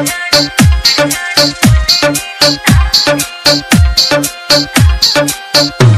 Thank you.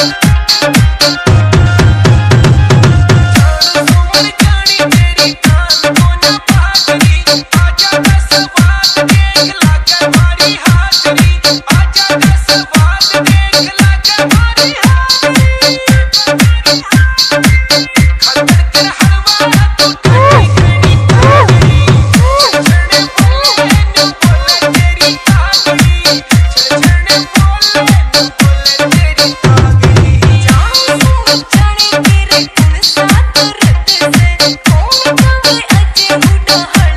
Bye.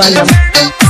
paloma.